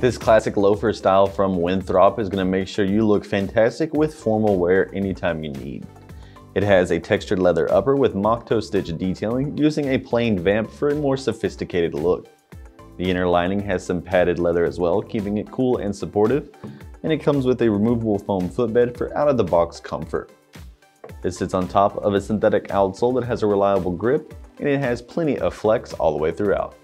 This classic loafer style from Winthrop is going to make sure you look fantastic with formal wear anytime you need. It has a textured leather upper with mock toe stitch detailing using a plain vamp for a more sophisticated look. The inner lining has some padded leather as well, keeping it cool and supportive, and it comes with a removable foam footbed for out-of-the-box comfort. It sits on top of a synthetic outsole that has a reliable grip, and it has plenty of flex all the way throughout.